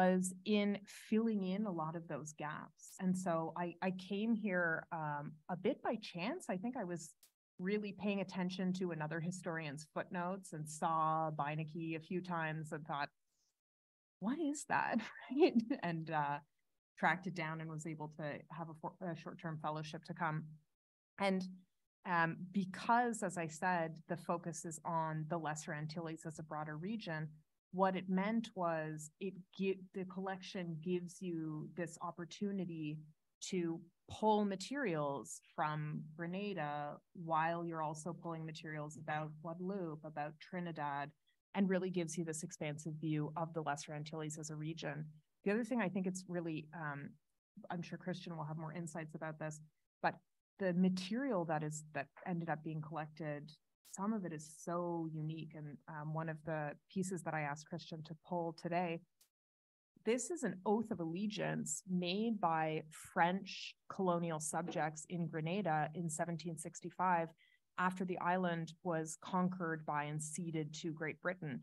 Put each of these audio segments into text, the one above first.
was in filling in a lot of those gaps. And so I, I came here um, a bit by chance. I think I was really paying attention to another historian's footnotes and saw Beinecke a few times and thought, what is that? Right. And uh, tracked it down and was able to have a, for, a short-term fellowship to come. And um, because, as I said, the focus is on the Lesser Antilles as a broader region, what it meant was it the collection gives you this opportunity to pull materials from Grenada while you're also pulling materials about Guadeloupe, about Trinidad, and really gives you this expansive view of the Lesser Antilles as a region. The other thing I think it's really, um, I'm sure Christian will have more insights about this, but the material that is that ended up being collected, some of it is so unique. And um, one of the pieces that I asked Christian to pull today, this is an oath of allegiance made by French colonial subjects in Grenada in 1765 after the island was conquered by and ceded to Great Britain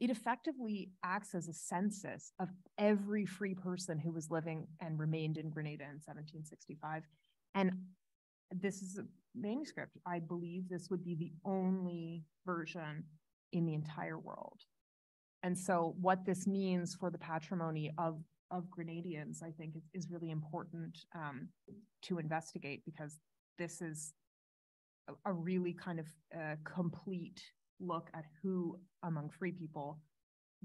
it effectively acts as a census of every free person who was living and remained in Grenada in 1765. And this is manuscript. I believe this would be the only version in the entire world. And so, what this means for the patrimony of, of Grenadians, I think, is, is really important um, to investigate because this is a, a really kind of uh, complete look at who among free people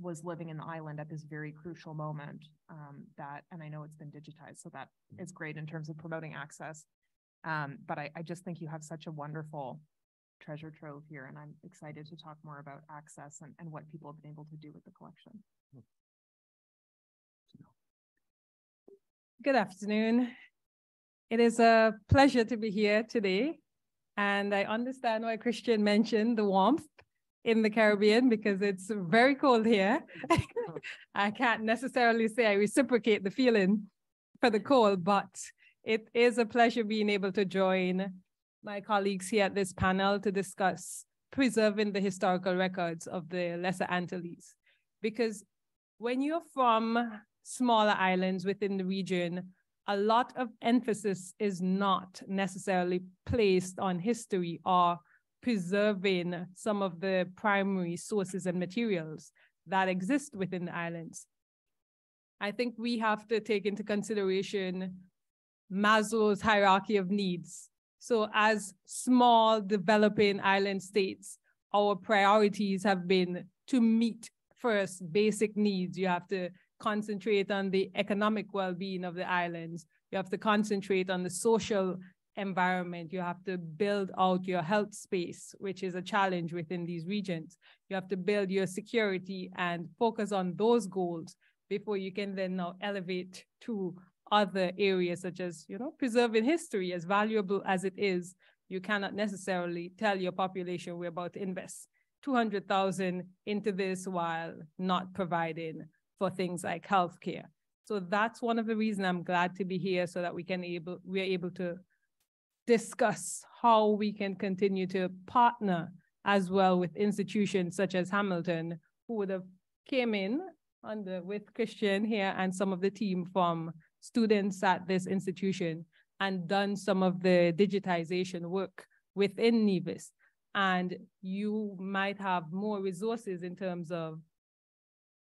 was living in the island at this very crucial moment um, that and i know it's been digitized so that is great in terms of promoting access um, but I, I just think you have such a wonderful treasure trove here and i'm excited to talk more about access and, and what people have been able to do with the collection. Good afternoon. It is a pleasure to be here today and I understand why Christian mentioned the warmth in the Caribbean because it's very cold here. I can't necessarily say I reciprocate the feeling for the cold, but it is a pleasure being able to join my colleagues here at this panel to discuss preserving the historical records of the Lesser Antilles. Because when you're from smaller islands within the region, a lot of emphasis is not necessarily placed on history or preserving some of the primary sources and materials that exist within the islands. I think we have to take into consideration Maslow's hierarchy of needs. So as small developing island states, our priorities have been to meet first basic needs. You have to concentrate on the economic well-being of the islands. You have to concentrate on the social environment. You have to build out your health space, which is a challenge within these regions. You have to build your security and focus on those goals before you can then now elevate to other areas such as, you know, preserving history as valuable as it is. You cannot necessarily tell your population we're about to invest 200,000 into this while not providing for things like healthcare. So that's one of the reasons I'm glad to be here so that we can able we're able to discuss how we can continue to partner as well with institutions such as Hamilton, who would have came in under with Christian here and some of the team from students at this institution and done some of the digitization work within Nevis. And you might have more resources in terms of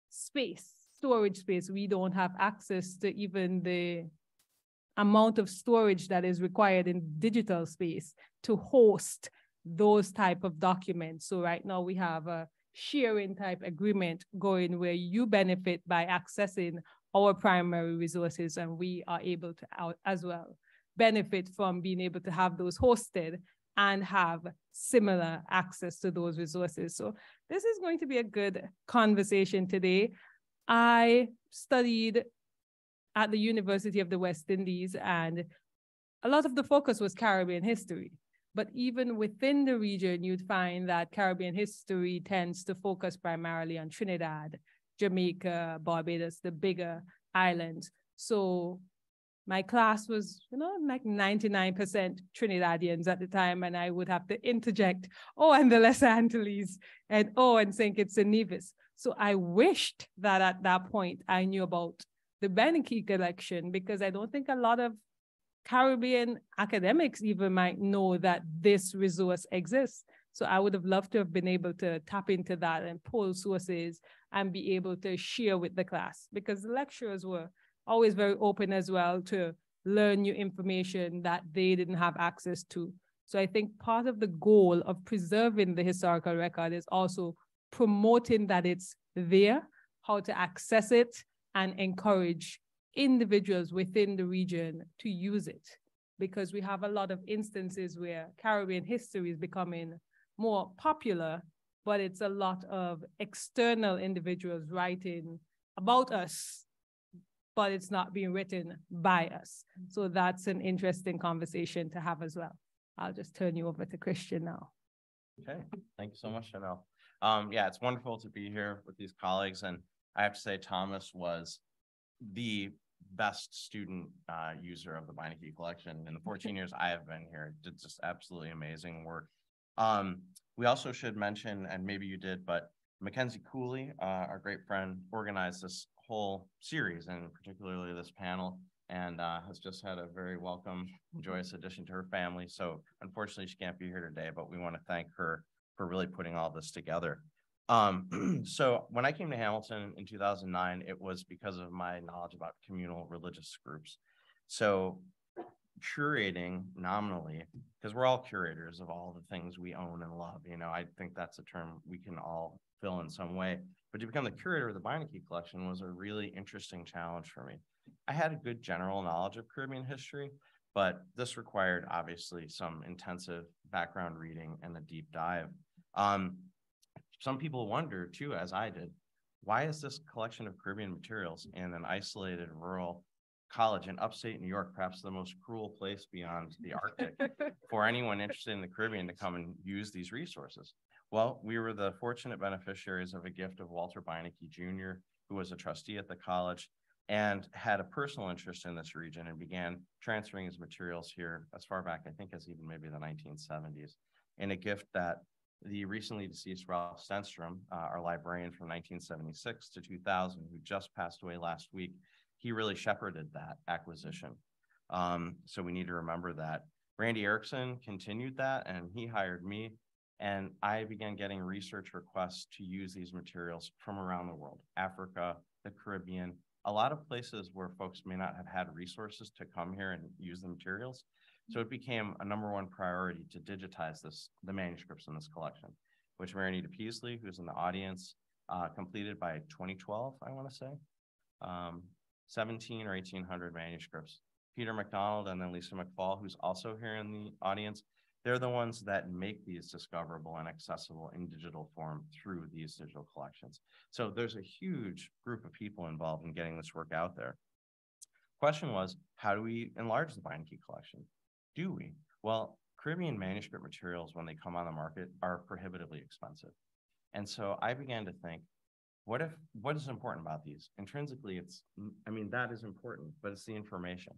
space, storage space. We don't have access to even the amount of storage that is required in digital space to host those type of documents. So right now we have a sharing type agreement going where you benefit by accessing our primary resources and we are able to out as well benefit from being able to have those hosted and have similar access to those resources. So this is going to be a good conversation today. I studied at the University of the West Indies, and a lot of the focus was Caribbean history. But even within the region, you'd find that Caribbean history tends to focus primarily on Trinidad, Jamaica, Barbados, the bigger islands. So my class was, you know, like 99% Trinidadians at the time, and I would have to interject, oh, and the Lesser Antilles, and oh, and St. Kitts and Nevis. So I wished that at that point I knew about the Beinecke collection because I don't think a lot of Caribbean academics even might know that this resource exists. So I would have loved to have been able to tap into that and pull sources and be able to share with the class because the lecturers were always very open as well to learn new information that they didn't have access to. So I think part of the goal of preserving the historical record is also promoting that it's there, how to access it, and encourage individuals within the region to use it. Because we have a lot of instances where Caribbean history is becoming more popular, but it's a lot of external individuals writing about us, but it's not being written by us. So that's an interesting conversation to have as well. I'll just turn you over to Christian now. Okay, thank you so much, Jahnel. Um, yeah, it's wonderful to be here with these colleagues, and I have to say Thomas was the best student uh, user of the Beinecke collection in the 14 years I have been here. Did just absolutely amazing work. Um, we also should mention, and maybe you did, but Mackenzie Cooley, uh, our great friend, organized this whole series and particularly this panel and uh, has just had a very welcome, joyous addition to her family. So unfortunately, she can't be here today, but we want to thank her for really putting all this together. Um, so when I came to Hamilton in 2009, it was because of my knowledge about communal religious groups. So curating nominally, because we're all curators of all the things we own and love, you know, I think that's a term we can all fill in some way. But to become the curator of the Beinecke collection was a really interesting challenge for me. I had a good general knowledge of Caribbean history, but this required obviously some intensive background reading and a deep dive. Um, some people wonder too, as I did, why is this collection of Caribbean materials in an isolated rural college in upstate New York, perhaps the most cruel place beyond the Arctic, for anyone interested in the Caribbean to come and use these resources? Well, we were the fortunate beneficiaries of a gift of Walter Beinecke Jr., who was a trustee at the college and had a personal interest in this region and began transferring his materials here as far back, I think, as even maybe the 1970s, in a gift that the recently deceased Ralph Stenstrom, uh, our librarian from 1976 to 2000, who just passed away last week, he really shepherded that acquisition. Um, so we need to remember that. Randy Ericson continued that and he hired me and I began getting research requests to use these materials from around the world, Africa, the Caribbean, a lot of places where folks may not have had resources to come here and use the materials. So it became a number one priority to digitize this, the manuscripts in this collection, which Marinita Peasley, who's in the audience, uh, completed by 2012, I want to say, um, 17 or 1800 manuscripts. Peter McDonald and then Lisa McFall, who's also here in the audience, they're the ones that make these discoverable and accessible in digital form through these digital collections. So there's a huge group of people involved in getting this work out there. Question was, how do we enlarge the Beinecke collection? Do we? Well, Caribbean manuscript materials, when they come on the market, are prohibitively expensive. And so I began to think, what if, what is important about these? Intrinsically, it's, I mean, that is important, but it's the information.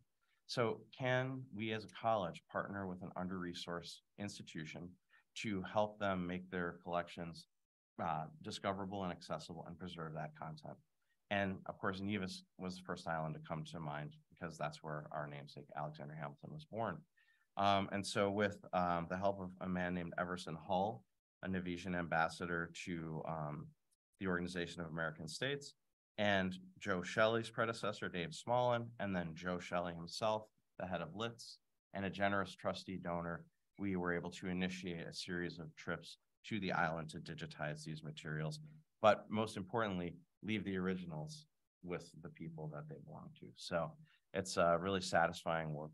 So can we as a college partner with an under-resourced institution to help them make their collections uh, discoverable and accessible and preserve that content? And of course, Nevis was the first island to come to mind because that's where our namesake Alexander Hamilton was born. Um, and so with um, the help of a man named Everson Hull, a Nevisian ambassador to um, the Organization of American States, and Joe Shelley's predecessor, Dave Smallen, and then Joe Shelley himself, the head of LITS, and a generous trustee donor, we were able to initiate a series of trips to the island to digitize these materials. But most importantly, leave the originals with the people that they belong to. So it's a really satisfying work.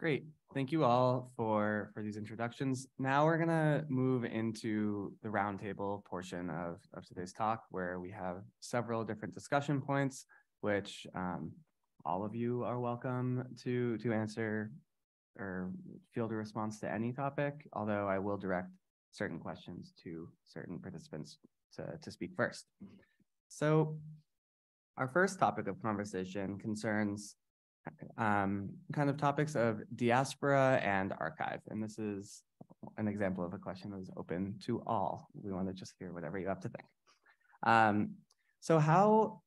Great. Thank you all for, for these introductions. Now we're gonna move into the roundtable portion of, of today's talk where we have several different discussion points, which um, all of you are welcome to, to answer or field a response to any topic, although I will direct certain questions to certain participants to, to speak first. So our first topic of conversation concerns um, kind of topics of diaspora and archive. And this is an example of a question that is open to all. We want to just hear whatever you have to think. Um, so how,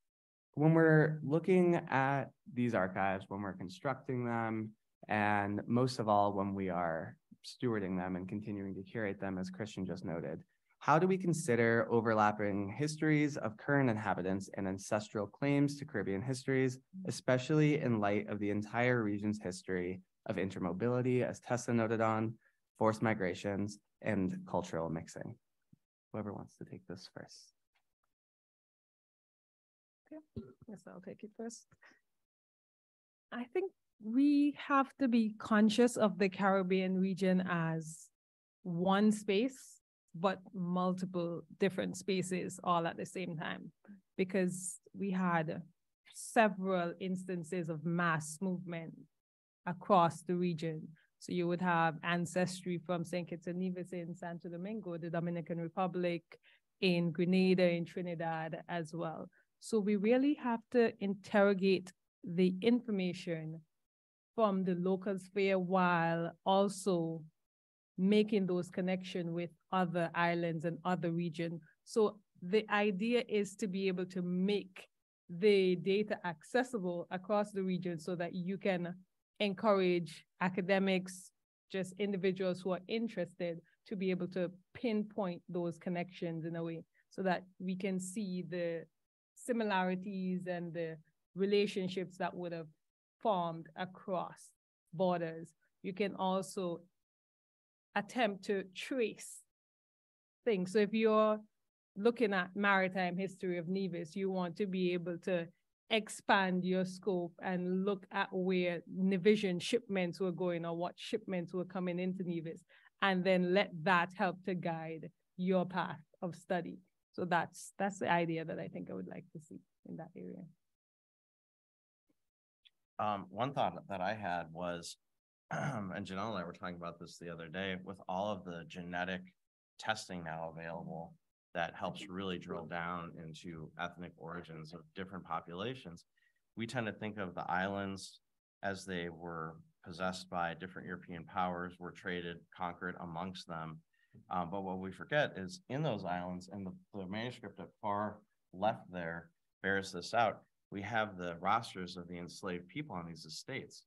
when we're looking at these archives, when we're constructing them, and most of all, when we are stewarding them and continuing to curate them, as Christian just noted, how do we consider overlapping histories of current inhabitants and ancestral claims to Caribbean histories, especially in light of the entire region's history of intermobility, as Tessa noted on, forced migrations, and cultural mixing? Whoever wants to take this first. Okay, yes, I'll take it first. I think we have to be conscious of the Caribbean region as one space but multiple different spaces all at the same time because we had several instances of mass movement across the region. So you would have ancestry from St. Kitts and Nevis in Santo Domingo, the Dominican Republic, in Grenada, in Trinidad as well. So we really have to interrogate the information from the local sphere while also making those connections with other islands and other regions. So the idea is to be able to make the data accessible across the region so that you can encourage academics, just individuals who are interested to be able to pinpoint those connections in a way so that we can see the similarities and the relationships that would have formed across borders. You can also attempt to trace things. So if you're looking at maritime history of Nevis, you want to be able to expand your scope and look at where Nevisian shipments were going or what shipments were coming into Nevis, and then let that help to guide your path of study. So that's that's the idea that I think I would like to see in that area. Um, one thought that I had was and Jahnel and I were talking about this the other day with all of the genetic testing now available that helps really drill down into ethnic origins of different populations. We tend to think of the islands as they were possessed by different European powers, were traded, conquered amongst them. Um, but what we forget is in those islands, and the, the manuscript at far left there bears this out, we have the rosters of the enslaved people on these estates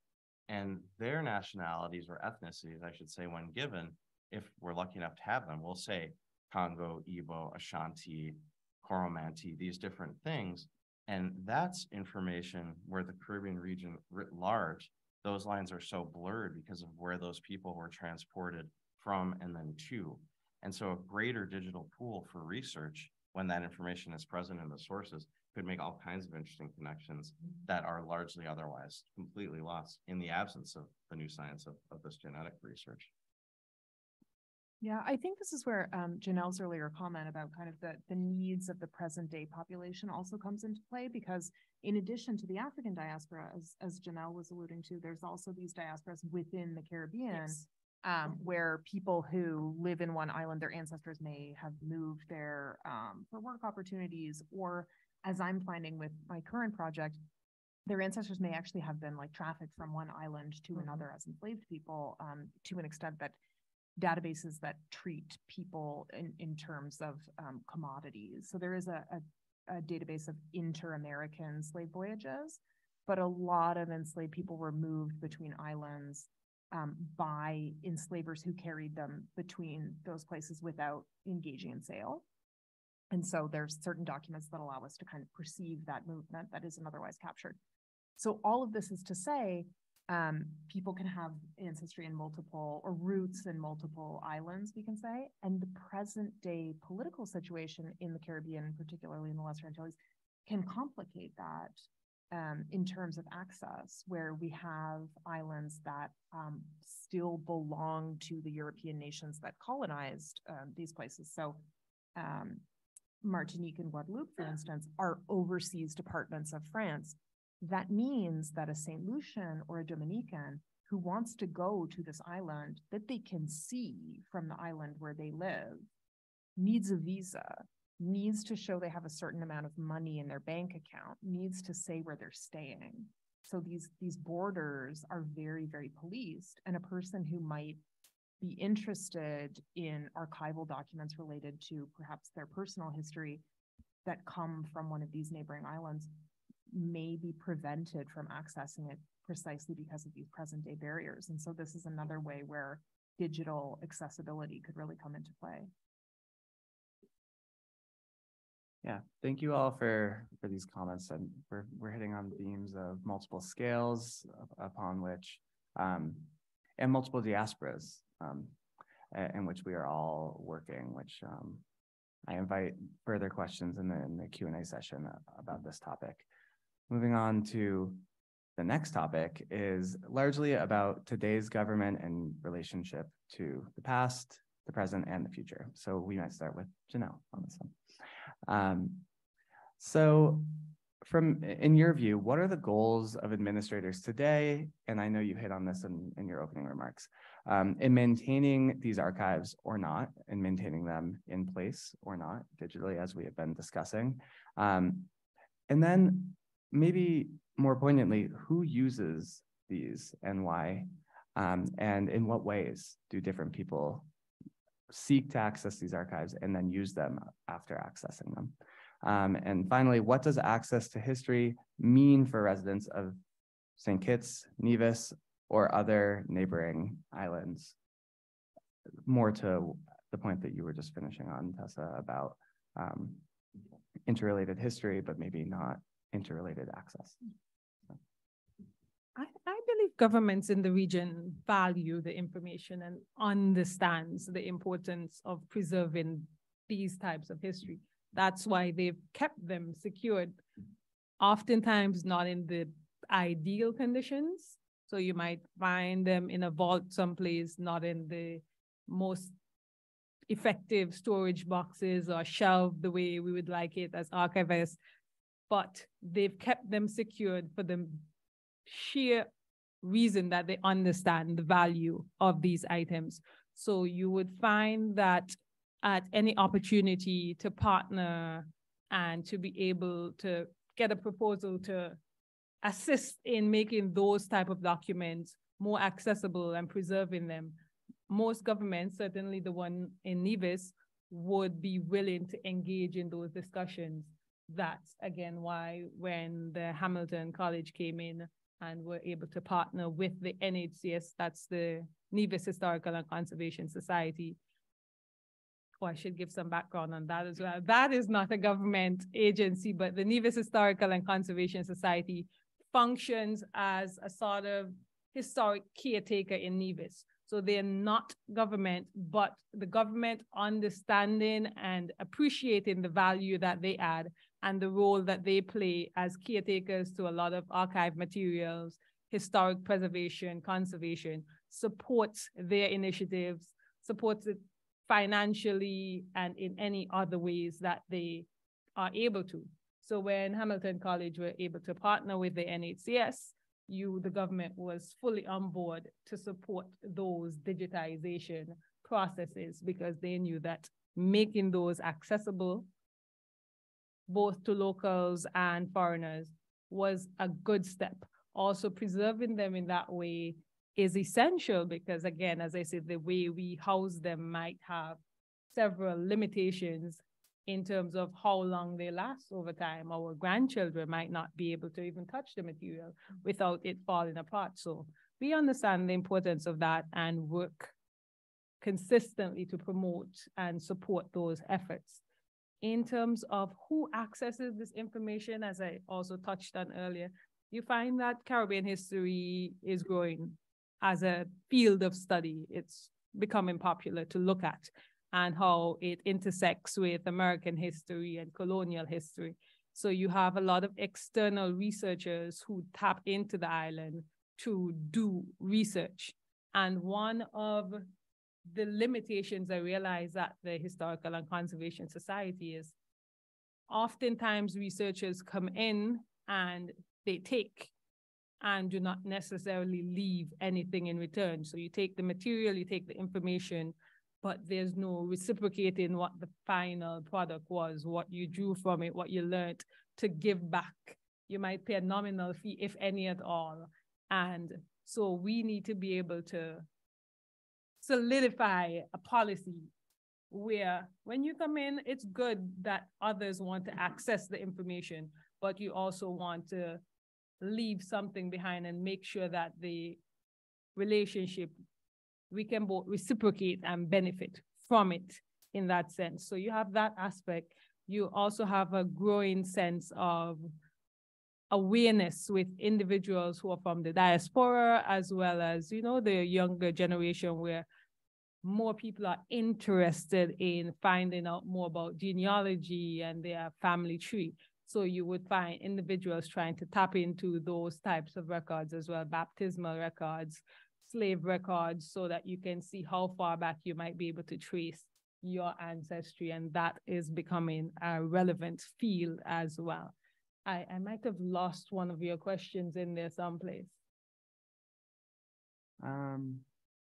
and their nationalities or ethnicities, I should say, when given, if we're lucky enough to have them, we'll say Congo, Igbo, Ashanti, Coromantee, these different things. And that's information where the Caribbean region writ large, those lines are so blurred because of where those people were transported from and then to. And so a greater digital pool for research when that information is present in the sources could make all kinds of interesting connections that are largely otherwise completely lost in the absence of the new science of, of this genetic research. Yeah, I think this is where um, Jahnel's earlier comment about kind of the, the needs of the present day population also comes into play because in addition to the African diaspora, as, as Jahnel was alluding to, there's also these diasporas within the Caribbean yes. um, where people who live in one island, their ancestors may have moved there um, for work opportunities or as I'm finding with my current project, their ancestors may actually have been like trafficked from one island to mm-hmm. another as enslaved people um, to an extent that databases that treat people in, in terms of um, commodities. So there is a, a, a database of inter-American slave voyages, but a lot of enslaved people were moved between islands um, by enslavers who carried them between those places without engaging in sale. And so there's certain documents that allow us to kind of perceive that movement that isn't otherwise captured. So all of this is to say, um, people can have ancestry in multiple or roots in multiple islands, we can say, and the present day political situation in the Caribbean, particularly in the Lesser Antilles, can complicate that um, in terms of access, where we have islands that um, still belong to the European nations that colonized um, these places. So um, Martinique and Guadeloupe, for instance, are overseas departments of France. That means that a St. Lucian or a Dominican who wants to go to this island that they can see from the island where they live needs a visa, needs to show they have a certain amount of money in their bank account, needs to say where they're staying. So these these borders are very very policed and a person who might be interested in archival documents related to perhaps their personal history that come from one of these neighboring islands may be prevented from accessing it precisely because of these present day barriers. And so this is another way where digital accessibility could really come into play. Yeah, thank you all for for these comments, and we're we're hitting on themes of multiple scales upon which, um, and multiple diasporas, um, in which we are all working. Which um, I invite further questions in the in the Q and A session about this topic. Moving on to the next topic is largely about today's government and relationship to the past, the present, and the future. So we might start with Jahnel on this one. Um, so from in your view, what are the goals of administrators today? And I know you hit on this in, in your opening remarks, um, in maintaining these archives or not, and maintaining them in place or not digitally, as we have been discussing. Um, and then maybe more poignantly, who uses these and why? Um, and in what ways do different people seek to access these archives and then use them after accessing them. Um, and finally, what does access to history mean for residents of St. Kitts, Nevis, or other neighboring islands? More to the point that you were just finishing on, Tessa, about um, interrelated history, but maybe not interrelated access. I, I believe governments in the region value the information and understands the importance of preserving these types of history. That's why they've kept them secured, oftentimes not in the ideal conditions. So you might find them in a vault someplace, not in the most effective storage boxes or shelved the way we would like it as archivists, but they've kept them secured for the sheer reason that they understand the value of these items. So you would find that at any opportunity to partner and to be able to get a proposal to assist in making those type of documents more accessible and preserving them, most governments, certainly the one in Nevis, would be willing to engage in those discussions. That's again why when the Hamilton College came in, and we're able to partner with the NHCS, that's the Nevis Historical and Conservation Society. Oh, I should give some background on that as well. That is not a government agency, but the Nevis Historical and Conservation Society functions as a sort of historic caretaker in Nevis. So they're not government, but the government understanding and appreciating the value that they add and the role that they play as caretakers to a lot of archive materials, historic preservation, conservation, supports their initiatives, supports it financially and in any other ways that they are able to. So when Hamilton College were able to partner with the NHCS, you, the government was fully on board to support those digitization processes because they knew that making those accessible both to locals and foreigners was a good step. Also preserving them in that way is essential because again, as I said, the way we house them might have several limitations in terms of how long they last over time. Our grandchildren might not be able to even touch the material without it falling apart. So we understand the importance of that and work consistently to promote and support those efforts in terms of who accesses this information, as I also touched on earlier, you find that Caribbean history is growing as a field of study. It's becoming popular to look at and how it intersects with American history and colonial history. So you have a lot of external researchers who tap into the island to do research. And one of the limitations I realize that the Historical and Conservation Society is oftentimes researchers come in and they take and do not necessarily leave anything in return. So you take the material, you take the information, but there's no reciprocating what the final product was, what you drew from it, what you learned to give back. You might pay a nominal fee, if any at all. And so we need to be able to solidify a policy where when you come in, it's good that others want to access the information, but you also want to leave something behind and make sure that the relationship, we can both reciprocate and benefit from it in that sense. So you have that aspect. You also have a growing sense of awareness with individuals who are from the diaspora as well as, you know, the younger generation where more people are interested in finding out more about genealogy and their family tree. So you would find individuals trying to tap into those types of records as well, baptismal records, slave records, so that you can see how far back you might be able to trace your ancestry. And that is becoming a relevant field as well. I, I might have lost one of your questions in there someplace. Um,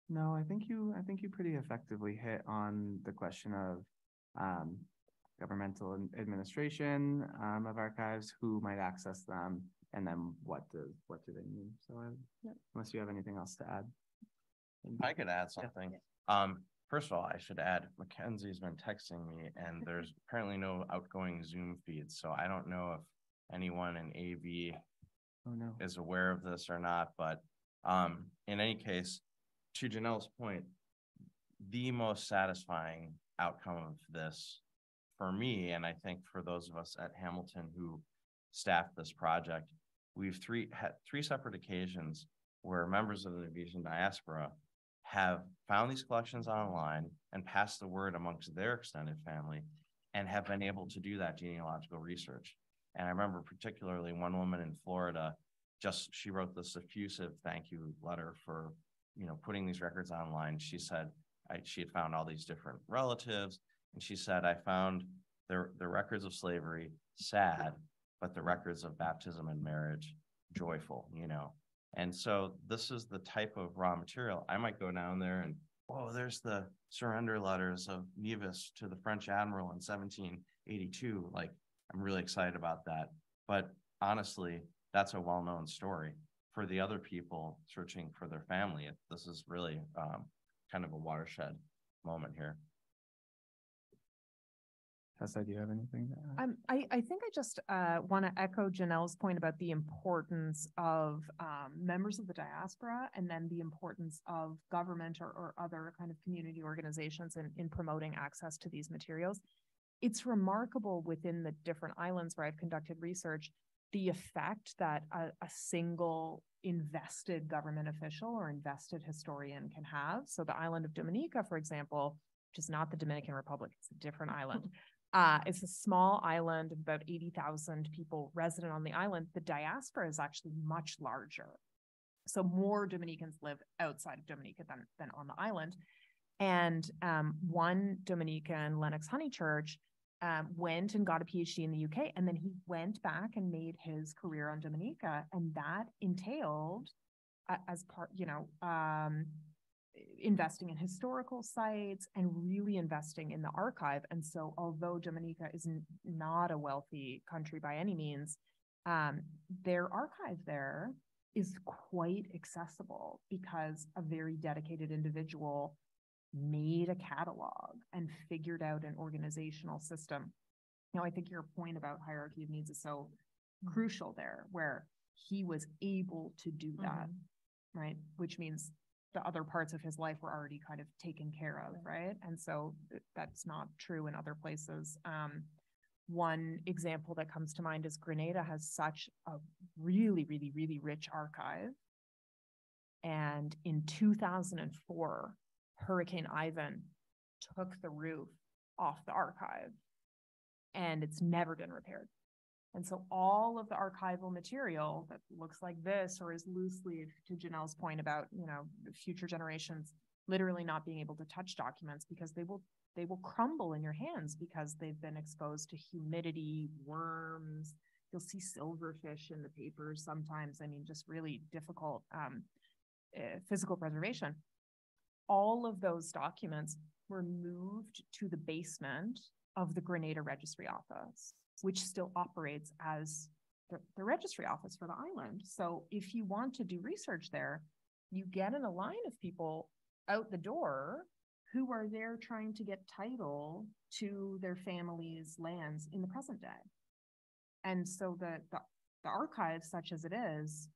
no, I think you, I think you pretty effectively hit on the question of, um, governmental administration, um, of archives, who might access them, and then what do, what do they mean? So I, Yeah. unless you have anything else to add. I could add something. Um, first of all, I should add Mackenzie's been texting me and there's apparently no outgoing Zoom feeds, so I don't know if anyone in AV Oh, no. is aware of this or not, but um, in any case, to Jahnel's point, the most satisfying outcome of this for me, and I think for those of us at Hamilton who staffed this project, we've three had three separate occasions where members of the Nevisian diaspora have found these collections online and passed the word amongst their extended family and have been able to do that genealogical research. And I remember particularly one woman in Florida, just, she wrote this effusive thank you letter for, you know, putting these records online. She said, I, she had found all these different relatives and she said, I found the, the records of slavery sad, but the records of baptism and marriage joyful, you know? And so this is the type of raw material. I might go down there and, oh, there's the surrender letters of Nevis to the French admiral in seventeen eighty-two. Like, I'm really excited about that. But honestly, that's a well-known story. For the other people searching for their family, this is really um, kind of a watershed moment here. Tessa, do you have anything to add? Um, I, I think I just, uh, want to echo Jahnel's point about the importance of, um, members of the diaspora and then the importance of government or, or other kind of community organizations in, in promoting access to these materials. It's remarkable within the different islands where I've conducted research, the effect that a, a single invested government official or invested historian can have. So the island of Dominica, for example, which is not the Dominican Republic, it's a different island. Uh, it's a small island of about 80,000 people resident on the island. The diaspora is actually much larger. So more Dominicans live outside of Dominica than, than on the island. And um, one Dominican, Lennox Honeychurch, um, went and got a PhD in the UK. And then he went back and made his career on Dominica. And that entailed, uh, as part, you know, um, investing in historical sites and really investing in the archive. And so although Dominica is n- not a wealthy country by any means, um, their archive there is quite accessible because a very dedicated individual made a catalog and figured out an organizational system. Now, I think your point about hierarchy of needs is so mm-hmm. crucial there, where he was able to do that, mm-hmm. right? Which means the other parts of his life were already kind of taken care of, right? And so uh, that's not true in other places. Um, one example that comes to mind is Grenada has such a really, really, really rich archive. And in two thousand and four, Hurricane Ivan took the roof off the archive. And it's never been repaired. And so all of the archival material that looks like this or is loosely to Jahnel's point about, you know, future generations literally not being able to touch documents because they will they will crumble in your hands because they've been exposed to humidity, worms. You'll see silverfish in the papers sometimes. I mean, just really difficult um, uh, physical preservation. All of those documents were moved to the basement of the Grenada Registry Office, which still operates as the, the registry office for the island. So if you want to do research there, you get in a line of people out the door who are there trying to get title to their family's lands in the present day. And so the, the, the archive, such as it is,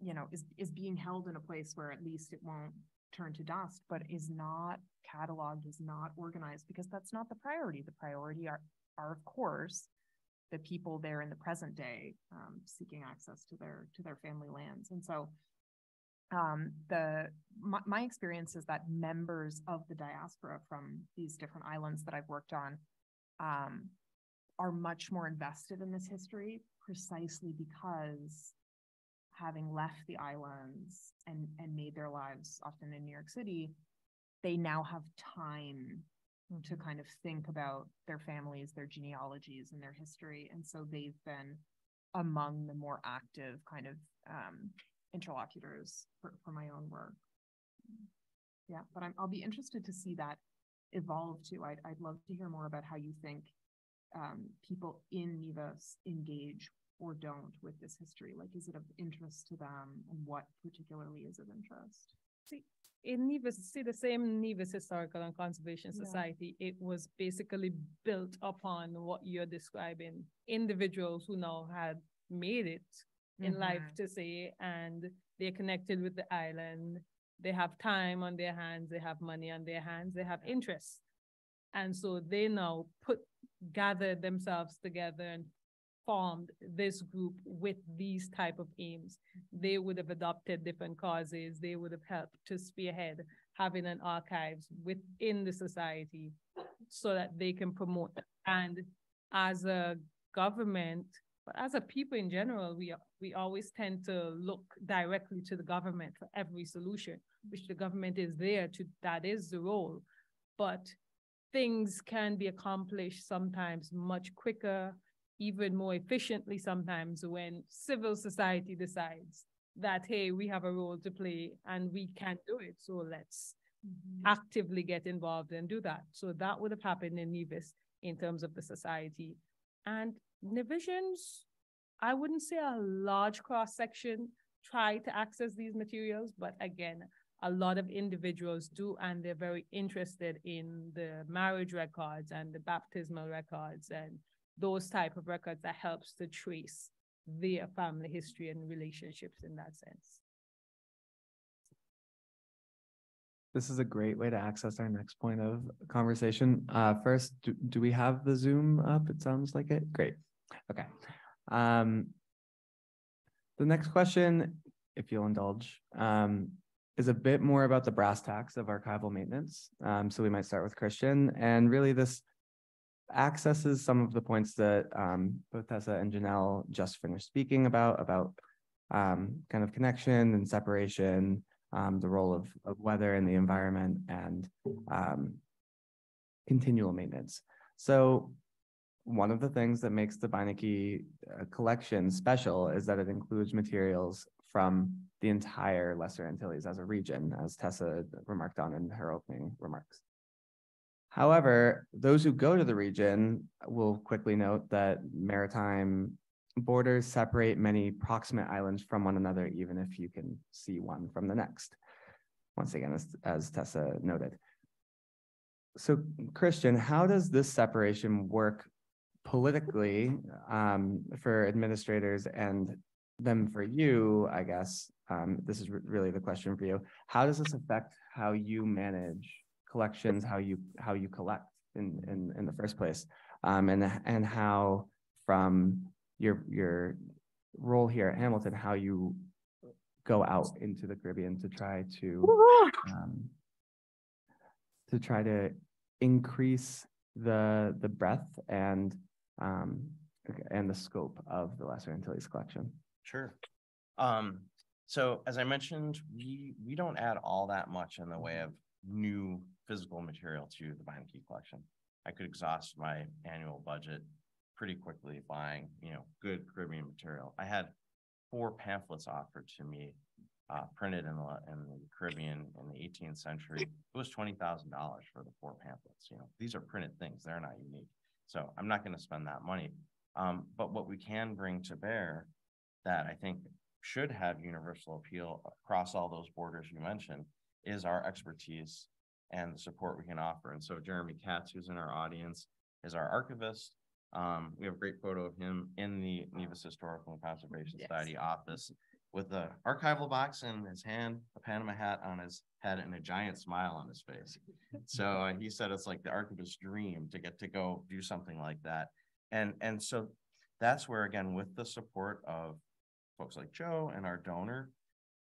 you know, is, is being held in a place where at least it won't turn to dust, but is not cataloged, is not organized, because that's not the priority. The priority are, are of course, the people there in the present day um, seeking access to their to their family lands. And so um, the my, my experience is that members of the diaspora from these different islands that I've worked on um, are much more invested in this history precisely because having left the islands and and made their lives often in New York City, they now have time to kind of think about their families, their genealogies, and their history. And so they've been among the more active kind of um, interlocutors for, for my own work. Yeah, but I'm, I'll be interested to see that evolve too. I'd, I'd love to hear more about how you think um, people in Nevis engage or don't with this history. Like, is it of interest to them and what particularly is of interest? See, in Nevis, see the same Nevis Historical and Conservation Yeah. Society, it was basically built upon what you're describing. Individuals who now had made it in life Mhm. to say, and they're connected with the island. They have time on their hands, they have money on their hands, they have interest. And so they now put, gathered themselves together and formed this group with these type of aims. They would have adopted different causes, they would have helped to spearhead having an archives within the society so that they can promote. And as a government, but as a people in general, we, we always tend to look directly to the government for every solution, which the government is there to, that is the role. But things can be accomplished sometimes much quicker, even more efficiently sometimes when civil society decides that, hey, we have a role to play and we can do it, so let's mm-hmm. actively get involved and do that. So that would have happened in Nevis in terms of the society. And Nevisians, I wouldn't say a large cross section try to access these materials, but again, a lot of individuals do, and they're very interested in the marriage records and the baptismal records and those type of records that helps to trace their family history and relationships in that sense. This is a great way to access our next point of conversation. Uh, first, do, do we have the Zoom up? It sounds like it. Great. Okay. Um, the next question, if you'll indulge, um, is a bit more about the brass tacks of archival maintenance. Um, so we might start with Christian, and really this accesses some of the points that um, both Tessa and Jahnel just finished speaking about, about um, kind of connection and separation, um, the role of, of weather and the environment and um, continual maintenance. So one of the things that makes the Beinecke uh, collection special is that it includes materials from the entire Lesser Antilles as a region, as Tessa remarked on in her opening remarks. However, those who go to the region will quickly note that maritime borders separate many proximate islands from one another, even if you can see one from the next. Once again, as, as Tessa noted. So Christian, how does this separation work politically um, for administrators and then for you, I guess, um, this is re- really the question for you. How does this affect how you manage collections, how you how you collect in in, in the first place, um, and and how from your your role here at Hamilton, how you go out into the Caribbean to try to um, to try to increase the the breadth and um, and the scope of the Lesser Antilles collection. Sure. Um, so as I mentioned, we, we don't add all that much in the way of new physical material to the Beinecke collection. I could exhaust my annual budget pretty quickly buying, you know, good Caribbean material. I had four pamphlets offered to me, uh, printed in the, in the Caribbean in the eighteenth century. It was twenty thousand dollars for the four pamphlets, you know, these are printed things, they're not unique. So I'm not gonna spend that money. Um, but what we can bring to bear that I think should have universal appeal across all those borders you mentioned is our expertise and the support we can offer. And so Jeremy Katz, who's in our audience, is our archivist. Um, we have a great photo of him in the Nevis Historical and Conservation Yes. Society office with the archival box in his hand, a Panama hat on his head, and a giant smile on his face. So uh, he said it's like the archivist's dream to get to go do something like that. And, and so that's where, again, with the support of folks like Joe and our donor,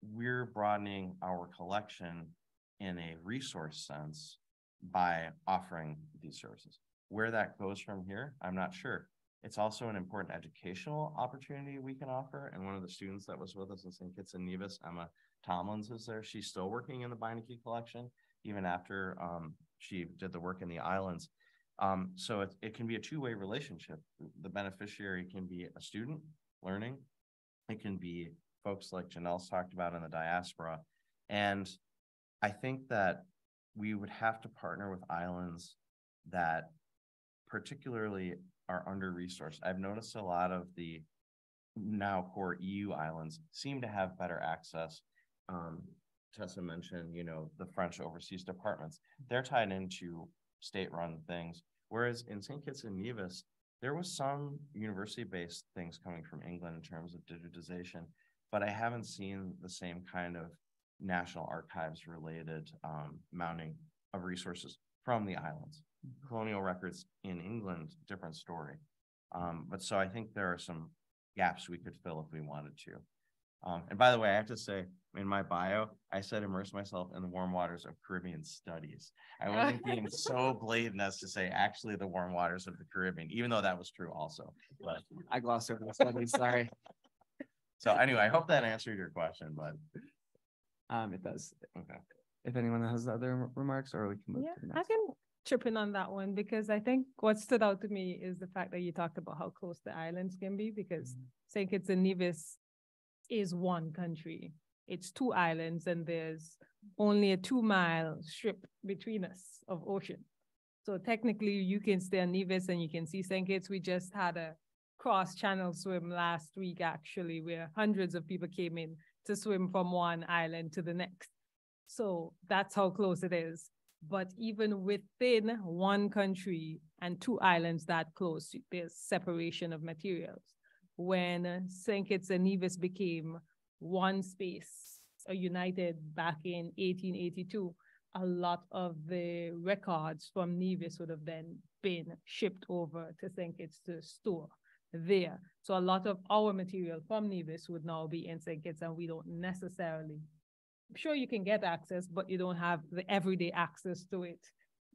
we're broadening our collection in a resource sense by offering these services. Where that goes from here, I'm not sure. It's also an important educational opportunity we can offer. And one of the students that was with us in St. Kitts and Nevis, Emma Tomlins is there. She's still working in the Beinecke collection, even after um, she did the work in the islands. Um, so it, it can be a two-way relationship. The beneficiary can be a student learning. It can be folks like Jahnel's talked about in the diaspora. And I think that we would have to partner with islands that particularly are under-resourced. I've noticed a lot of the now core EU islands seem to have better access. Um, Tessa mentioned, you know, the French overseas departments, they're tied into state-run things. Whereas in St. Kitts and Nevis, there was some university-based things coming from England in terms of digitization, but I haven't seen the same kind of national archives related um, mounting of resources from the islands. Colonial records in England, different story. Um, but so I think there are some gaps we could fill if we wanted to. Um, and by the way, I have to say, in my bio, I said immerse myself in the warm waters of Caribbean studies. I wasn't being so blatant as to say actually the warm waters of the Caribbean, even though that was true also. But I glossed over this one, sorry. so anyway, I hope that answered your question, but Um, it does. okay. If anyone has other remarks, or we can move Yeah, to the I can chip in on that one because I think what stood out to me is the fact that you talked about how close the islands can be because St. Kitts and Nevis is one country. It's two islands and there's only a two mile strip between us of ocean. So technically you can stay on Nevis and you can see St. Kitts. We just had a cross channel swim last week actually where hundreds of people came in to swim from one island to the next. So that's how close it is. But even within one country and two islands that close, there's separation of materials. When St. Kitts and Nevis became one space, united back in 1882, a lot of the records from Nevis would have then been shipped over to St. Kitts to store there. So a lot of our material from Nevis would now be in St. Kitts and we don't necessarily I'm sure you can get access, but you don't have the everyday access to it.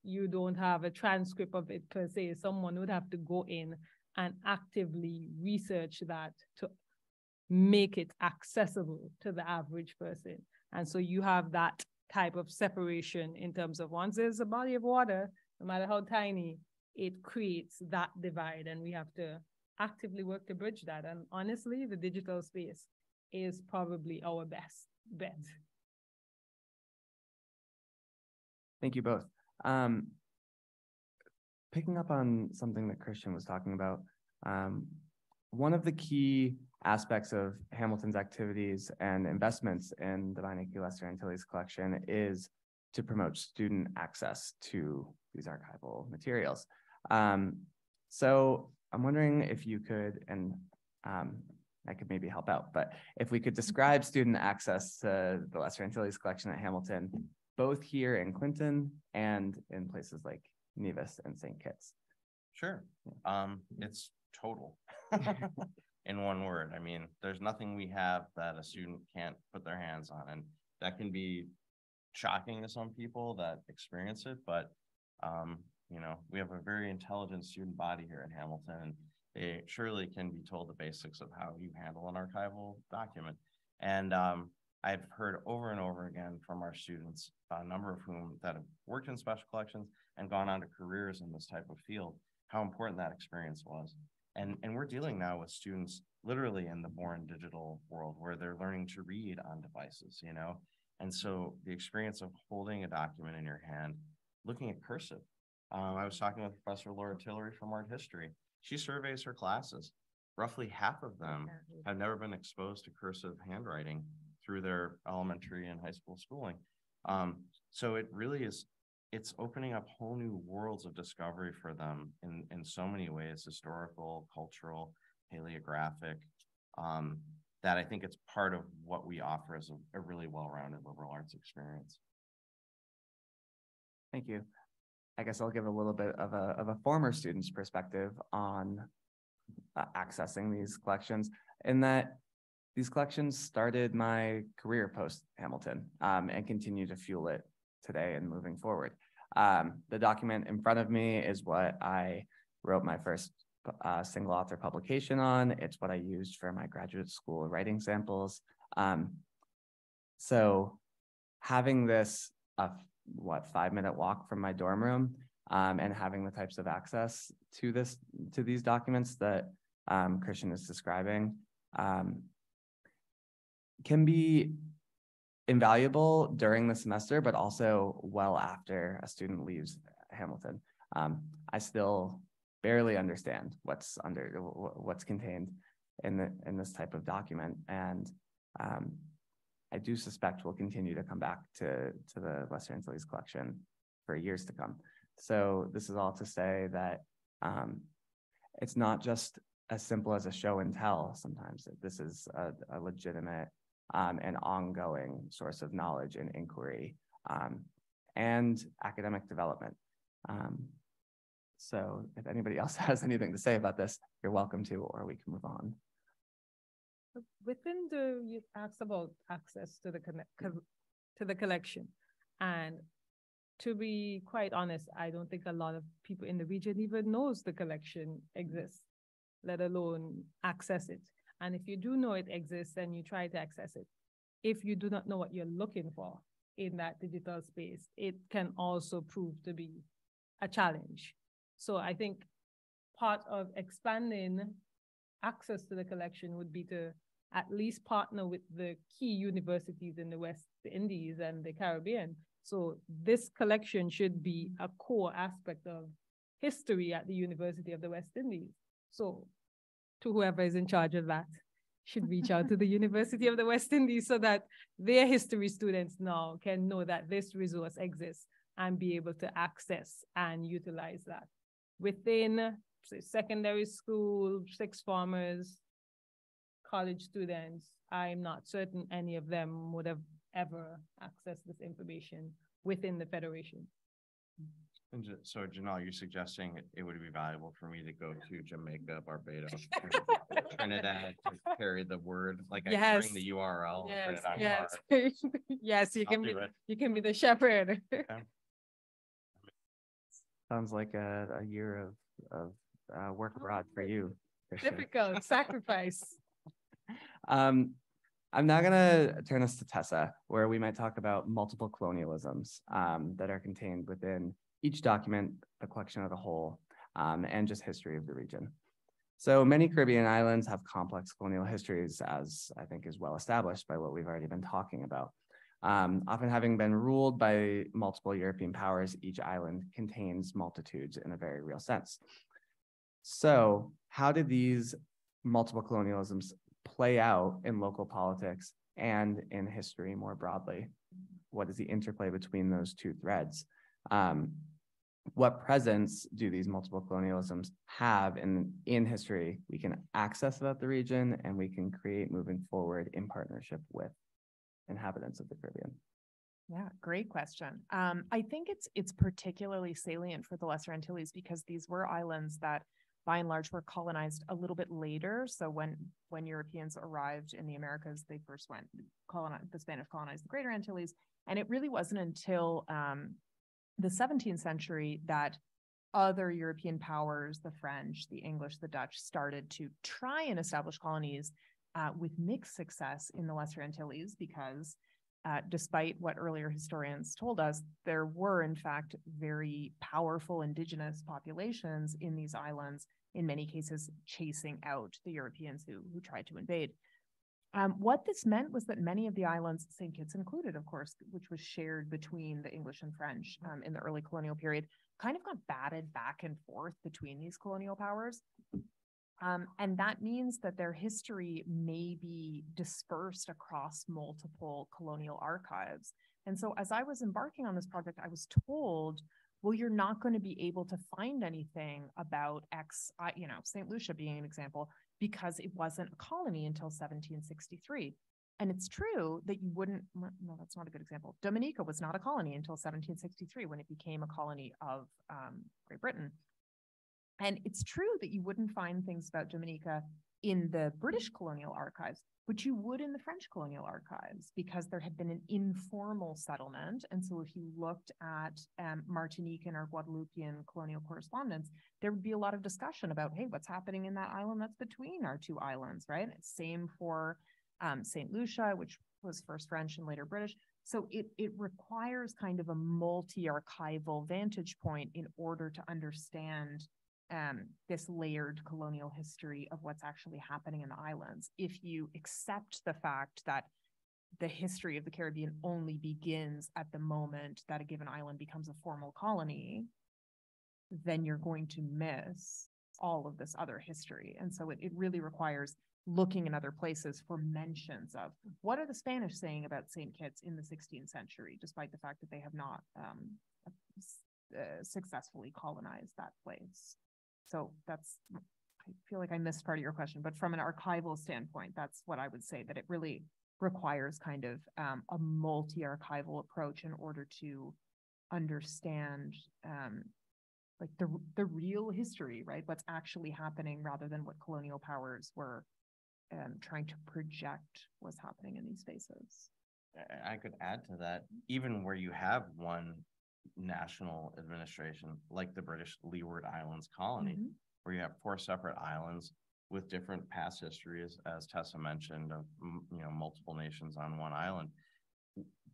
You don't have a transcript of it per se. Someone would have to go in and actively research that to make it accessible to the average person. And so you have that type of separation in terms of once there's a body of water, no matter how tiny, it creates that divide and we have to actively work to bridge that. And honestly, the digital space is probably our best bet. Thank you both. Um, picking up on something that Christian was talking about, um, one of the key aspects of Hamilton's activities and investments in the Beinecke Lesser Antilles collection is to promote student access to these archival materials. Um, so I'm wondering if you could, and um, I could maybe help out, but if we could describe student access to the Lesser Antilles collection at Hamilton, both here in Clinton and in places like Nevis and St. Kitts. Sure. Um, it's total. In one word, I mean, there's nothing we have that a student can't put their hands on, and that can be shocking to some people that experience it, but um, you know, we have a very intelligent student body here at Hamilton, and they surely can be told the basics of how you handle an archival document. And um, I've heard over and over again from our students, a number of whom that have worked in special collections and gone on to careers in this type of field, how important that experience was. And, and we're dealing now with students literally in the born digital world where they're learning to read on devices, you know? And so the experience of holding a document in your hand, looking at cursive. Um, I was talking with Professor Laura Tillery from art history. She surveys her classes. Roughly half of them have never been exposed to cursive handwriting through their elementary and high school schooling. Um, so it really is, it's opening up whole new worlds of discovery for them in, in so many ways, historical, cultural, paleographic. Um, that I think it's part of what we offer as a, a really well-rounded liberal arts experience. Thank you. I guess I'll give a little bit of a, of a former student's perspective on uh, accessing these collections in that these collections started my career post Hamilton um, and continue to fuel it today and moving forward. Um, the document in front of me is what I wrote my first uh, single author publication on. It's what I used for my graduate school writing samples. Um, so having this, uh, what, five minute walk from my dorm room um, and having the types of access to this, to these documents that um, Christian is describing um, can be invaluable during the semester, but also well after a student leaves Hamilton. Um, I still barely understand what's under what's contained in the in this type of document, and um, I do suspect we'll continue to come back to to the Western Antilles collection for years to come. So this is all to say that um, it's not just as simple as a show and tell. Sometimes this is a, a legitimate um, and ongoing source of knowledge and inquiry um, and academic development. Um, so if anybody else has anything to say about this, you're welcome to, or we can move on. Within the, you asked about access to the to the collection. And to be quite honest, I don't think a lot of people in the region even knows the collection exists, let alone access it. And if you do know it exists and you try to access it, if you do not know what you're looking for in that digital space, it can also prove to be a challenge. So I think part of expanding access to the collection would be to at least partner with the key universities in the West Indies and the Caribbean. So this collection should be a core aspect of history at the University of the West Indies. So to whoever is in charge of that should reach out to the University of the West Indies so that their history students now can know that this resource exists and be able to access and utilize that. Within say, secondary school, sixth formers, college students, I'm not certain any of them would have ever accessed this information within the Federation. And ju- so Jahnel, you're suggesting it- it would be valuable for me to go to Jamaica, Barbados, Trinidad to carry the word, like I bring the URL. Yes, yes, yes, you I'll can be, it. you can be the shepherd. Sounds like a, a year of, of uh, work abroad for you. Christian. Difficult sacrifice. Um, I'm now gonna turn us to Tessa, where we might talk about multiple colonialisms um, that are contained within each document, the collection of the whole, um, and just history of the region. So many Caribbean islands have complex colonial histories, as I think is well established by what we've already been talking about. Um, often having been ruled by multiple European powers, each island contains multitudes in a very real sense. So how did these multiple colonialisms play out in local politics and in history more broadly? What is the interplay between those two threads? Um, what presence do these multiple colonialisms have in, in history we can access about the region and we can create moving forward in partnership with inhabitants of the Caribbean? Yeah, great question. Um, I think it's it's particularly salient for the Lesser Antilles because these were islands that by and large were colonized a little bit later. So when when Europeans arrived in the Americas, they first went colonized the Spanish colonized the Greater Antilles, and it really wasn't until um, the 17th century that other European powers, the French, the English, the Dutch, started to try and establish colonies uh, with mixed success in the Lesser Antilles because uh, despite what earlier historians told us, there were in fact very powerful indigenous populations in these islands, in many cases chasing out the Europeans who, who tried to invade. Um, what this meant was that many of the islands, St. Kitts included, of course, which was shared between the English and French um, in the early colonial period, kind of got batted back and forth between these colonial powers. Um, and that means that their history may be dispersed across multiple colonial archives. And so as I was embarking on this project, I was told, well, you're not going to be able to find anything about X, you know, St. Lucia being an example, because it wasn't a colony until 1763. And it's true that you wouldn't, no, that's not a good example. Dominica was not a colony until 1763 when it became a colony of um, Great Britain. And it's true that you wouldn't find things about Dominica in the British colonial archives, but you would in the French colonial archives because there had been an informal settlement. And so if you looked at um, Martinique and our Guadeloupean colonial correspondence, there would be a lot of discussion about, hey, what's happening in that island that's between our two islands, right? Same for um, St. Lucia, which was first French and later British. So it, it requires kind of a multi-archival vantage point in order to understand um, this layered colonial history of what's actually happening in the islands. If you accept the fact that the history of the Caribbean only begins at the moment that a given island becomes a formal colony, then you're going to miss all of this other history. And so it, it really requires looking in other places for mentions of what are the Spanish saying about St. Kitts in the 16th century, despite the fact that they have not um, uh, successfully colonized that place. So that's, I feel like I missed part of your question, but from an archival standpoint, that's what I would say, that it really requires kind of um, a multi-archival approach in order to understand um, like the the real history, right? What's actually happening rather than what colonial powers were um, trying to project was happening in these spaces. I could add to that, even where you have one national administration, like the British Leeward Islands colony, Mhm. where you have four separate islands with different past histories, as Tessa mentioned, of, you know, multiple nations on one island.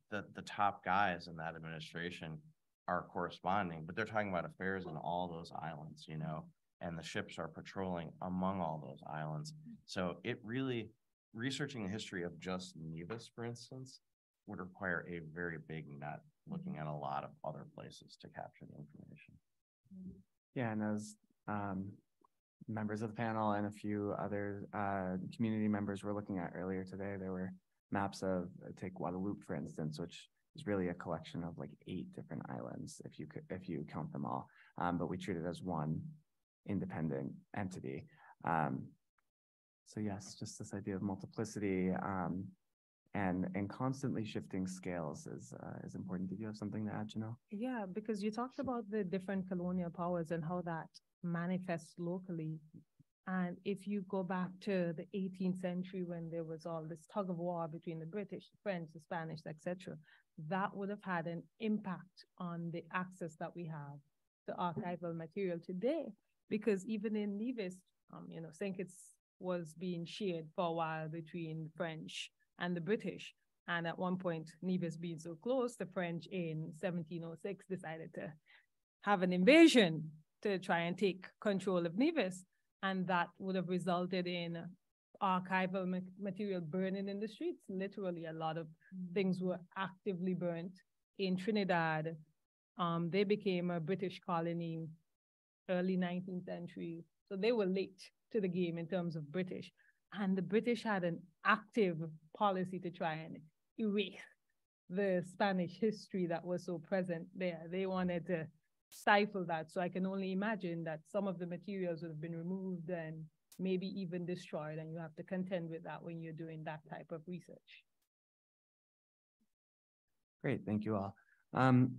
The, the top guys in that administration are corresponding, but they're talking about affairs in all those islands, you know? And the ships are patrolling among all those islands. So it really, researching the history of just Nevis, for instance, would require a very big net, looking at a lot of other places to capture the information. Yeah, and as um, members of the panel and a few other uh, community members were looking at earlier today, there were maps of, uh, take Guadeloupe, for instance, which is really a collection of like eight different islands, if you could, if you count them all. Um, but we treat it as one independent entity. Um, so yes, just this idea of multiplicity um, and and constantly shifting scales is uh, is important. Did you have something to add, Jahnel? Yeah, because you talked about the different colonial powers and how that manifests locally. And if you go back to the 18th century when there was all this tug of war between the British, the French, the Spanish, etc., that would have had an impact on the access that we have to archival material today. Because even in Nevis, um, you know, St. Kitts was being shared for a while between the French and the British. And at one point, Nevis being so close, the French in 1706 decided to have an invasion to try and take control of Nevis. And that would have resulted in archival ma- material burning in the streets. Literally, a lot of things were actively burnt in Trinidad. Um, they became a British colony early 19th century. So they were late to the game in terms of British. And the British had an active policy to try and erase the Spanish history that was so present there. They wanted to stifle that. So I can only imagine that some of the materials would have been removed and maybe even destroyed. And you have to contend with that when you're doing that type of research. Great, thank you all. Um,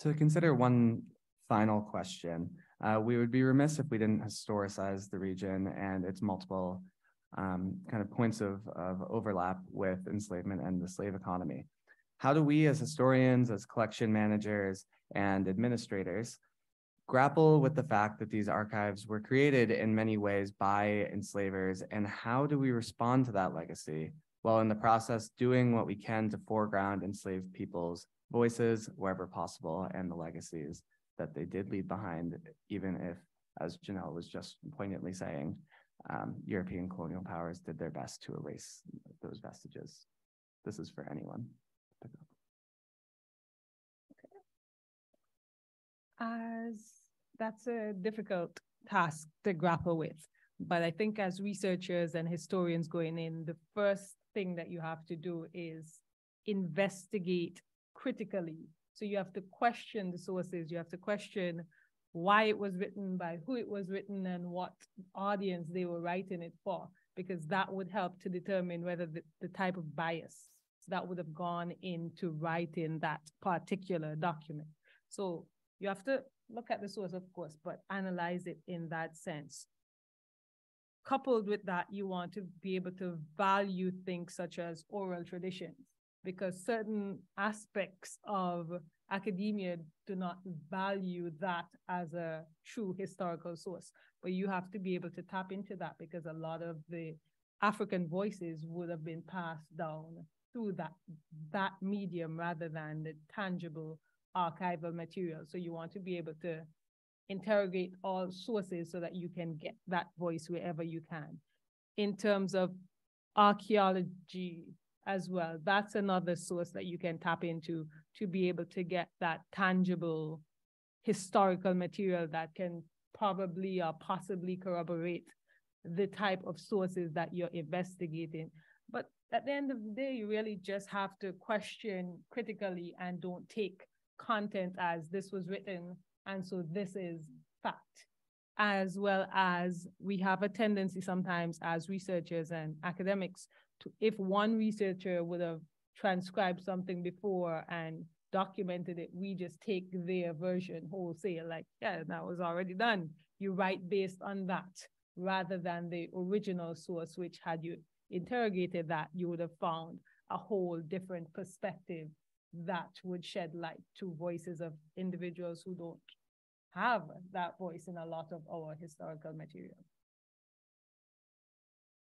to consider one final question, uh, we would be remiss if we didn't historicize the region and its multiple um, kind of points of, of overlap with enslavement and the slave economy. How do we as historians, as collection managers and administrators grapple with the fact that these archives were created in many ways by enslavers and how do we respond to that legacy while in the process doing what we can to foreground enslaved people's voices wherever possible and the legacies that they did leave behind, even if, as Jahnel was just poignantly saying, um, European colonial powers did their best to erase those vestiges. This is for anyone. As that's a difficult task to grapple with. But I think as researchers and historians going in, the first thing that you have to do is investigate critically. So you have to question the sources, you have to question why it was written, by who it was written, and what audience they were writing it for, because that would help to determine whether the, the type of bias that would have gone into writing that particular document. So you have to look at the source, of course, but analyze it in that sense. Coupled with that, you want to be able to value things such as oral traditions, because certain aspects of academia do not value that as a true historical source. But you have to be able to tap into that because a lot of the African voices would have been passed down through that, that medium rather than the tangible archival material. So you want to be able to interrogate all sources so that you can get that voice wherever you can. In terms of archaeology as well, that's another source that you can tap into to be able to get that tangible historical material that can probably or possibly corroborate the type of sources that you're investigating. But at the end of the day, you really just have to question critically and don't take content as this was written, and so this is fact. As well as we have a tendency sometimes as researchers and academics to, if one researcher would have transcribed something before and documented it, we just take their version wholesale, like, yeah, that was already done. You write based on that rather than the original source, which had you interrogated that, you would have found a whole different perspective that would shed light to voices of individuals who don't have that voice in a lot of our historical material.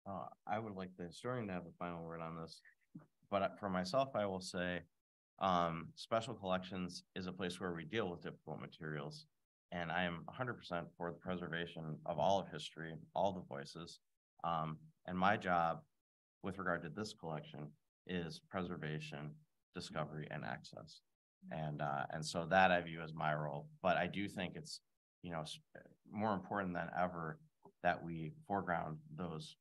Uh, I would like the historian to have the final word on this, but for myself, I will say, um, special collections is a place where we deal with difficult materials. And I am hundred percent for the preservation of all of history, all the voices. Um, and my job with regard to this collection is preservation discovery and access. And, uh, and so that I view as my role, but I do think it's, you know, more important than ever that we foreground those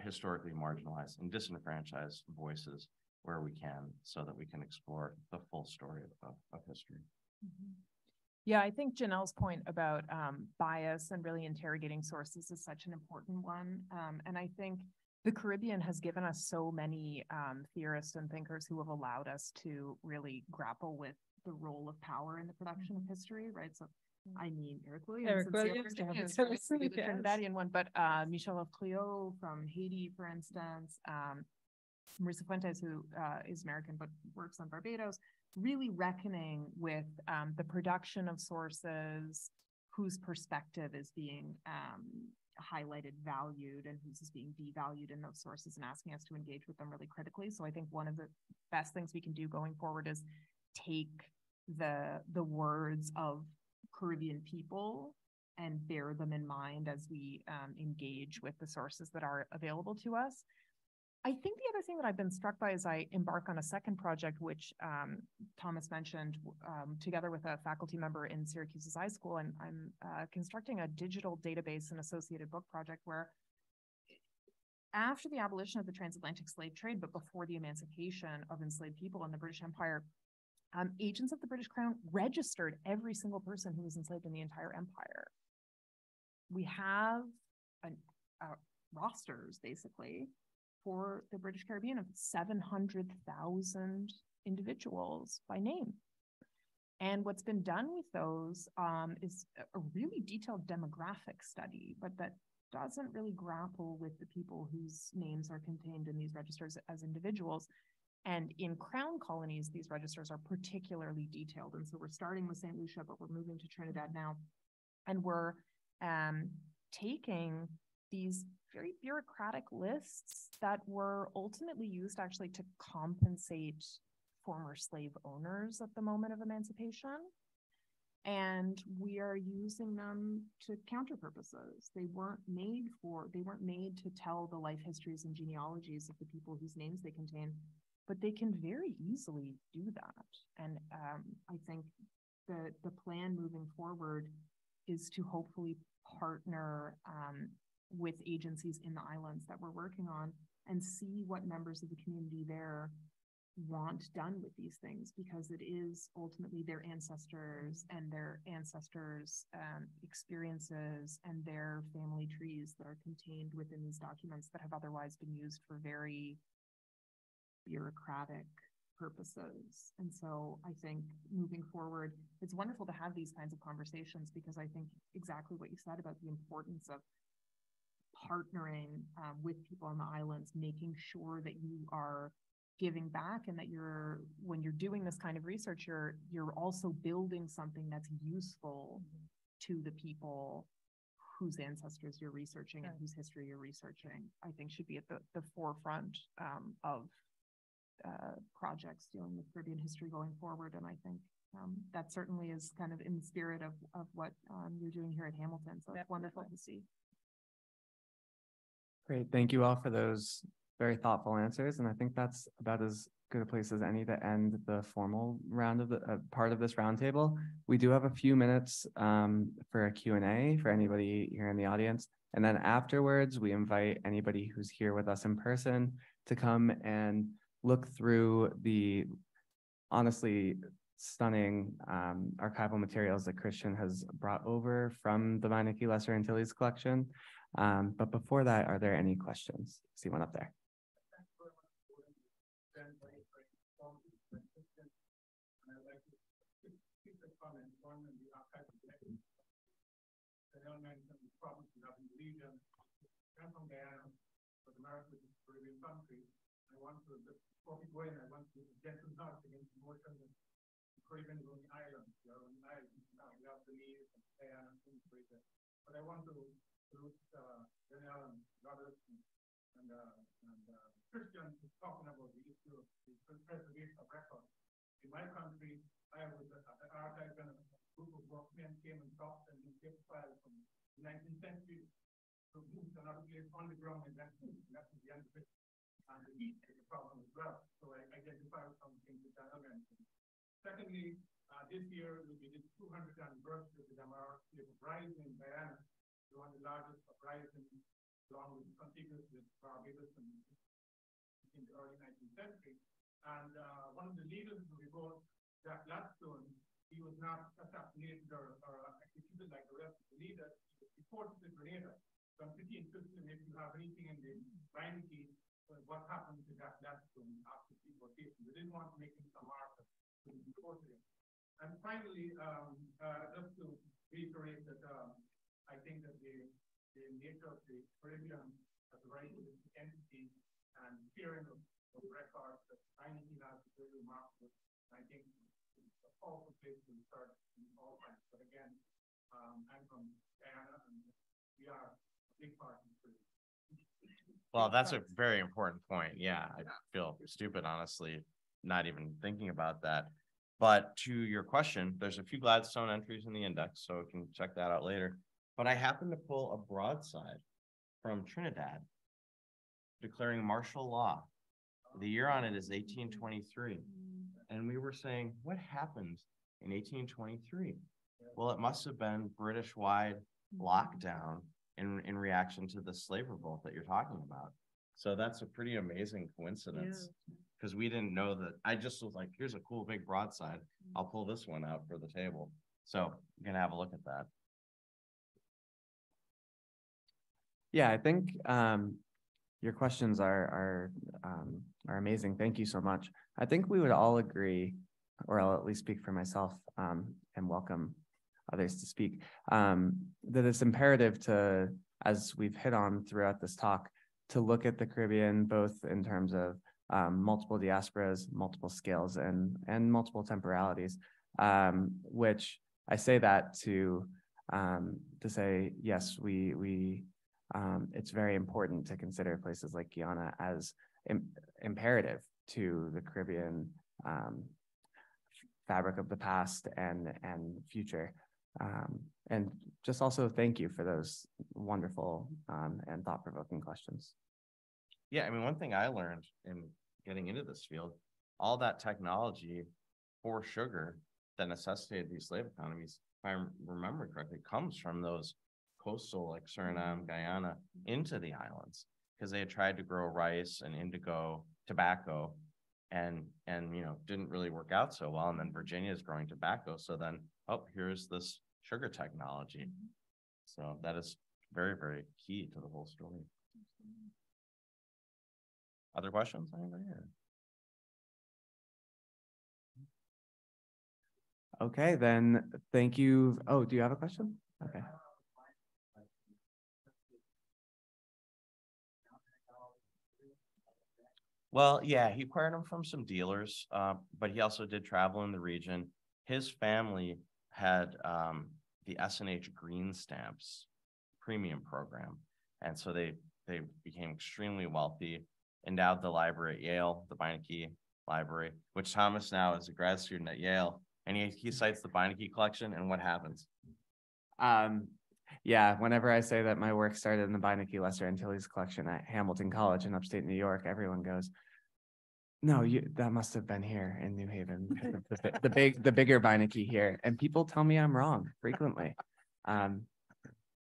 historically marginalized and disenfranchised voices where we can so that we can explore the full story of, of history. Mm-hmm. Yeah, I think Jahnel's point about um, bias and really interrogating sources is such an important one. Um, and I think the Caribbean has given us so many um, theorists and thinkers who have allowed us to really grapple with the role of power in the production of history, right? So, I mean, Eric Williams, Eric Williams, the Trinidadian one, but uh, Michel Trouillot from Haiti, for instance, um, Marisa Fuentes, who uh, is American but works on Barbados, really reckoning with um, the production of sources whose perspective is being um, highlighted, valued, and who's is being devalued in those sources and asking us to engage with them really critically. So I think one of the best things we can do going forward is take the the words of Caribbean people and bear them in mind as we um, engage with the sources that are available to us. I think the other thing that I've been struck by as I embark on a second project, which um, Thomas mentioned, um, together with a faculty member in Syracuse's iSchool, and I'm uh, constructing a digital database and associated book project where after the abolition of the transatlantic slave trade, but before the emancipation of enslaved people in the British Empire, um, agents of the British Crown registered every single person who was enslaved in the entire empire. We have an, uh, rosters, basically, for the British Caribbean of 700,000 individuals by name. And what's been done with those um, is a really detailed demographic study, but that doesn't really grapple with the people whose names are contained in these registers as individuals. And in crown colonies, these registers are particularly detailed. And so we're starting with St. Lucia, but we're moving to Trinidad now. And we're um, taking these very bureaucratic lists that were ultimately used actually to compensate former slave owners at the moment of emancipation. And we are using them to counter purposes. They weren't made for, they weren't made to tell the life histories and genealogies of the people whose names they contain, but they can very easily do that. And um, I think the, the plan moving forward is to hopefully partner um, with agencies in the islands that we're working on and see what members of the community there want done with these things because it is ultimately their ancestors and their ancestors um, experiences and their family trees that are contained within these documents that have otherwise been used for very bureaucratic purposes. And so I think moving forward, it's wonderful to have these kinds of conversations because I think exactly what you said about the importance of partnering um, with people on the islands, making sure that you are giving back and that you're when you're doing this kind of research you're you're also building something that's useful to the people whose ancestors you're researching and whose history you're researching i think should be at the, the forefront um, of uh, projects dealing with caribbean history going forward and i think um, that certainly is kind of in the spirit of, of what um, you're doing here at hamilton so it's wonderful to see Great. Thank you all for those very thoughtful answers. And I think that's about as good a place as any to end the formal round of the uh, part of this roundtable. We do have a few minutes um, for a Q&A for anybody here in the audience. And then afterwards, we invite anybody who's here with us in person to come and look through the honestly stunning um, archival materials that Christian has brought over from the Beinecke Lesser Antilles collection. Um, but before that, are there any questions? See one up there. Caribbean country. I want to, I to some thoughts against the of the Caribbean on the. We are on the islands now. We have and Guyana and things like that. But I want to salute uh, Danielle and Robert and, and, uh, and uh, Christian is talking about the issue of the preservation of records. In my country, I was an archive and a group of workmen came and talked and kept files from the 19th century so moved another place on the ground and that, that was the end of it. And the heat is problem as well. So I identify some things which I mentioned. Secondly, uh, this year will be the 200th anniversary of the Demerara uprising in Guyana, one of the largest uprisings along with contiguous with Barbados in, the early 19th century. And uh, one of the leaders of the revolt, Jack Gladstone, he was not assassinated or, or executed like the rest of the leaders. He was deported to Grenada so I'm pretty interested if you have anything in the Beinecke, what happened to that Gladstone after deportation. We didn't want to make him be deported. And finally, um, uh, just to reiterate that um, I think that the, the nature of the Caribbean as a very entity and sharing of, of records that Beinecke has is very remarkable. I think it's a powerful place to start in all kinds. But again, um, I'm from Guyana and we are a big part Well, that's a very important point. Yeah, I feel stupid, honestly, not even thinking about that. But to your question, there's a few Gladstone entries in the index, so we can check that out later. But I happened to pull a broadside from Trinidad declaring martial law. The year on it is 1823. And we were saying, what happened in 1823? Well, it must have been British wide lockdown in, in reaction to the slave revolt that you're talking about. So that's a pretty amazing coincidence because we didn't know that. I just was like, here's a cool big broadside. Mm. I'll pull this one out for the table. So I'm gonna have a look at that. Yeah, I think um, your questions are are um, are amazing. Thank you so much. I think we would all agree, or I'll at least speak for myself um, and welcome others to speak, um, that it's imperative to, as we've hit on throughout this talk, to look at the Caribbean both in terms of um, multiple diasporas, multiple scales, and and multiple temporalities. Um, which I say that to um, to say yes, we we um, it's very important to consider places like Guyana as Im imperative to the Caribbean um, fabric of the past and and future. Um, and just also thank you for those wonderful um, and thought provoking questions. Yeah, I mean, one thing I learned in getting into this field, all that technology for sugar that necessitated these slave economies, if I remember correctly, comes from those coastal like Suriname, Guyana into the islands because they had tried to grow rice and indigo, tobacco, and and you know didn't really work out so well. And then Virginia is growing tobacco, so then oh here's this sugar technology. So that is very very key to the whole story. Other questions? Anybody? Or- Okay, then, thank you. Oh, do you have a question? Okay. Well, yeah, he acquired them from some dealers, uh, but he also did travel in the region. His family had um, the S&H Green Stamps premium program, and so they they became extremely wealthy. Endowed the library at Yale, the Beinecke Library, which Thomas now is a grad student at Yale, and he he cites the Beinecke collection. And what happens? Um, yeah, whenever I say that my work started in the Beinecke Lesser Antilles collection at Hamilton College in upstate New York, everyone goes, no, you, that must have been here in New Haven, the, the big, the bigger Beinecke here, and people tell me I'm wrong frequently. Um,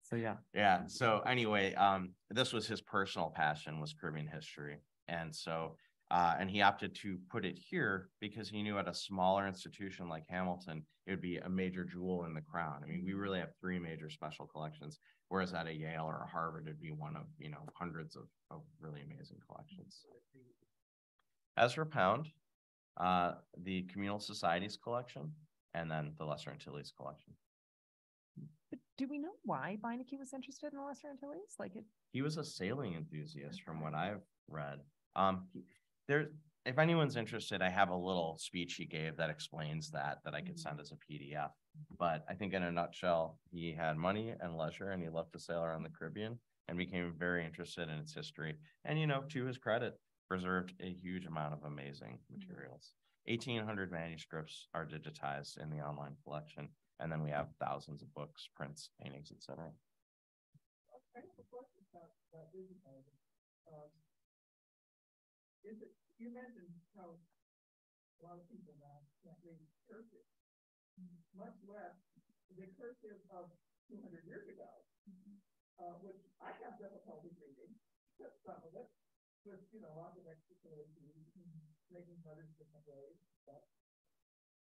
so yeah, Yeah, so anyway, um, this was his personal passion was Caribbean history. And so, uh, and he opted to put it here because he knew at a smaller institution like Hamilton, it would be a major jewel in the crown. I mean, we really have three major special collections, whereas at a Yale or a Harvard, it'd be one of, you know, hundreds of, of really amazing collections. Ezra Pound, uh, the Communal Societies collection, and then the Lesser Antilles collection. But do we know why Beinecke was interested in the Lesser Antilles? Like it, he was a sailing enthusiast from what I've read. Um, there, if anyone's interested, I have a little speech he gave that explains that, that I could send as a PDF. But I think in a nutshell, he had money and leisure and he loved to sail around the Caribbean and became very interested in its history. And, you know, to his credit, preserved a huge amount of amazing materials. Eighteen hundred manuscripts are digitized in the online collection. And then we have thousands of books, prints, paintings, etc. cetera. I have a question about, about digitizing. Um, Is it, you mentioned how a lot of people now can't read cursive, much less the cursive of two hundred years ago, uh, which I have difficulty reading, some of it,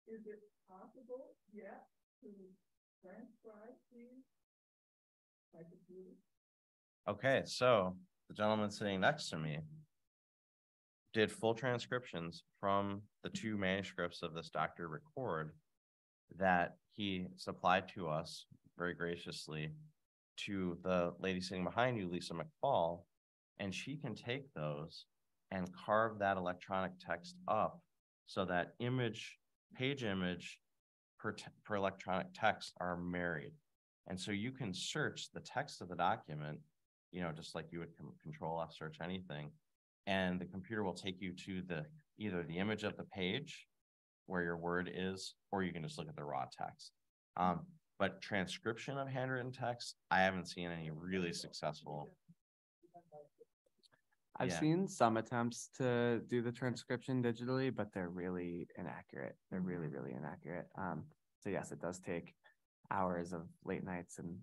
is it possible yet to transcribe these by computer? Okay, so the gentleman sitting next to me did full transcriptions from the two manuscripts of this doctor record that he supplied to us very graciously to the lady sitting behind you, Lisa McFall, and she can take those and carve that electronic text up so that image, page image per, te- per electronic text are married. And so you can search the text of the document you know, just like you would con- control F search anything. And the computer will take you to the, either the image of the page where your word is, or you can just look at the raw text. Um, but transcription of handwritten text, I haven't seen any really successful. I've Yeah. seen some attempts to do the transcription digitally, but they're really inaccurate. They're really, really inaccurate. Um, so yes, it does take hours of late nights and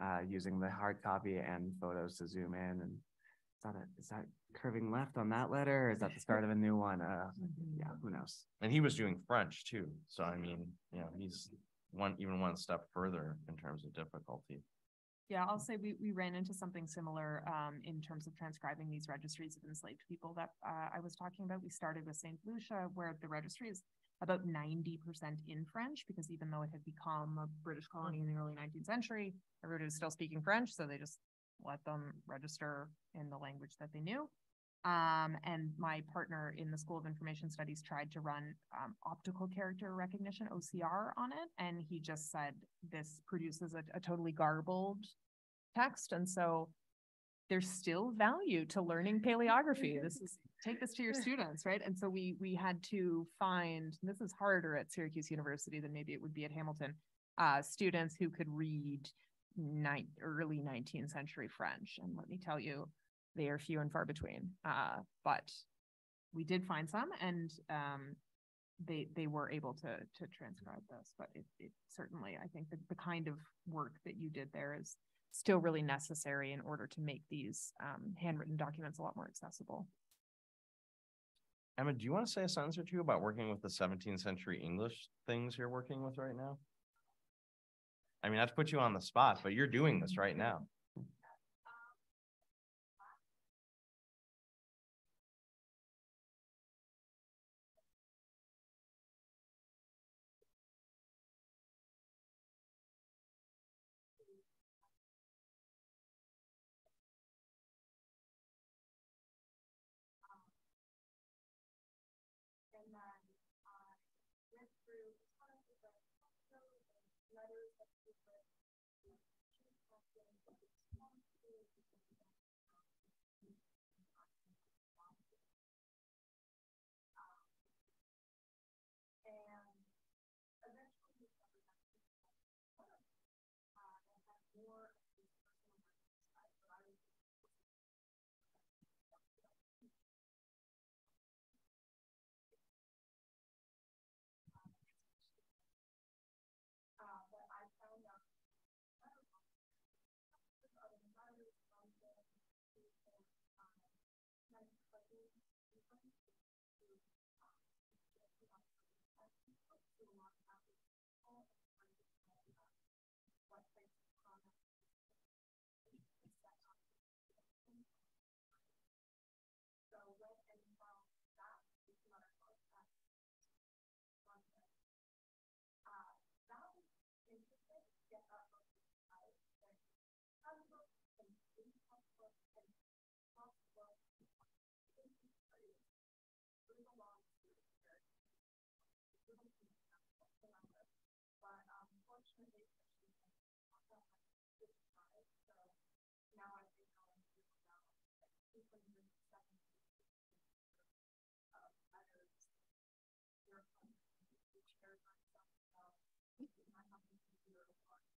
uh, using the hard copy and photos to zoom in and is that, a- is that curving left on that letter or is that the start of a new one? Uh, yeah, who knows? And he was doing French too. So I mean, you know, he's one, even one step further in terms of difficulty. Yeah, I'll say we, we ran into something similar, um, in terms of transcribing these registries of enslaved people that, uh, I was talking about. We started with Saint Lucia, where the registry is about ninety percent in French, because even though it had become a British colony in the early nineteenth century, everybody was still speaking French, so they just let them register in the language that they knew. Um, and my partner in the School of Information Studies tried to run, um, optical character recognition, OCR on it, and he just said, this produces a, a totally garbled text, and so there's still value to learning paleography. This is, take this to your students, right? And so we, we had to find, this is harder at Syracuse University than maybe it would be at Hamilton, uh, students who could read nine, early nineteenth century French. And let me tell you, they are few and far between. Uh, but we did find some and, um, they, they were able to, to transcribe this, but it, it certainly, I think the, the kind of work that you did there is still really necessary in order to make these um, handwritten documents a lot more accessible. Emma, do you want to say a sentence or two about working with the seventeenth century English things you're working with right now? I mean, not to put you on the spot, but you're doing this right now.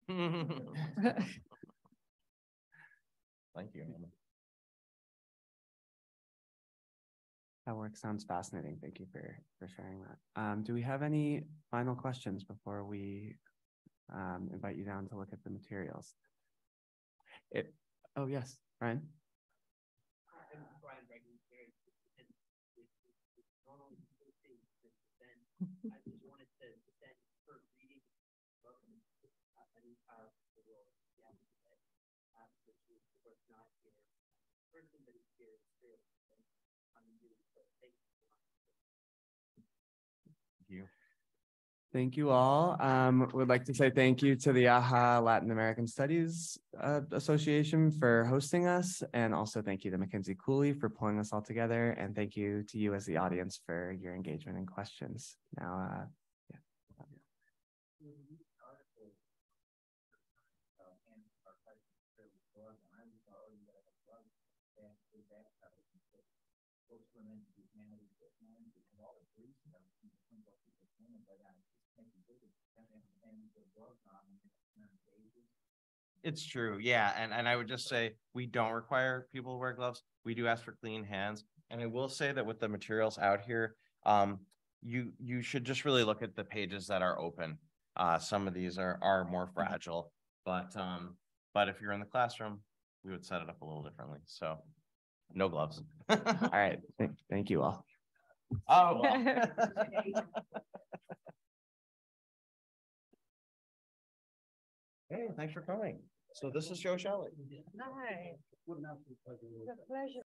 Thank you. That work sounds fascinating. Thank you for, for sharing that. Um, do we have any final questions before we um, invite you down to look at the materials? It, oh, yes, Ryan? Thank you. Thank you all. Um, would like to say thank you to the AHA Latin American Studies uh, Association for hosting us. And also thank you to Mackenzie Cooley for pulling us all together. And thank you to you as the audience for your engagement and questions. Now, uh, It's true, yeah, and and I would just say, we don't require people to wear gloves. We do ask for clean hands. And I will say that with the materials out here, um, you you should just really look at the pages that are open. Uh, some of these are are more fragile, but um, but if you're in the classroom, we would set it up a little differently, so no gloves. All right. Thank, thank you all. Oh. well. Hey, thanks for coming. So this is Joe Shelley. Hi. The pleasure.